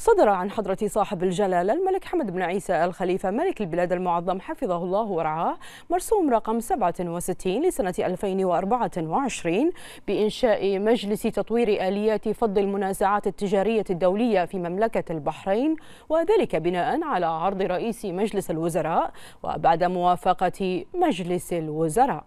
صدر عن حضرة صاحب الجلالة الملك حمد بن عيسى الخليفة ملك البلاد المعظم حفظه الله ورعاه مرسوم رقم 67 لسنة 2024 بإنشاء مجلس تطوير آليات فض المنازعات التجارية الدولية في مملكة البحرين وذلك بناء على عرض رئيس مجلس الوزراء وبعد موافقة مجلس الوزراء.